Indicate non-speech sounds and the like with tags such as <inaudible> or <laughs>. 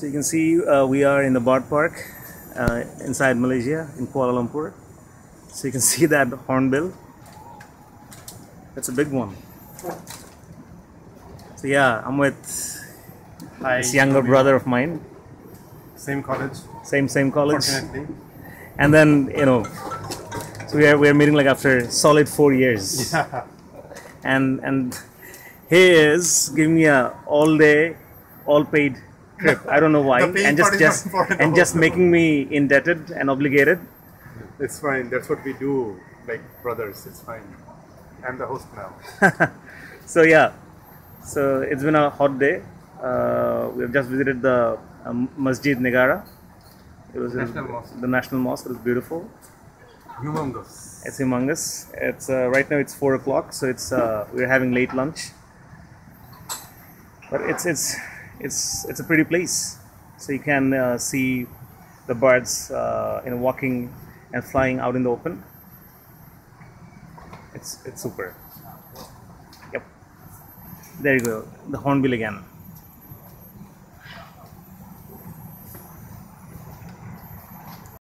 So you can see uh, we are in the bird park uh, inside Malaysia in Kuala Lumpur. So you can <laughs> see that hornbill. That's a big one. So yeah, I'm with Hi, this younger brother of mine, Same college, same same college, fortunately. and then you know, so we are we are meeting like after solid four years, Yeah. and and he is giving me a all day, all paid trip. I don't know why, <laughs> and just part is not just and just making me indebted and obligated. It's fine. That's what we do, like brothers. It's fine. I'm the host now. <laughs> So yeah, so it's been a hot day. Uh, we have just visited the um, Masjid Negara. It was National the national mosque. It was beautiful. Humongous. It's humongous. It's uh, right now it's four o'clock, so it's uh, we're having late lunch. But it's it's it's it's a pretty place. So you can uh, see the birds, uh, you know, walking and flying out in the open. It's it's super. Yep. There you go. The hornbill again.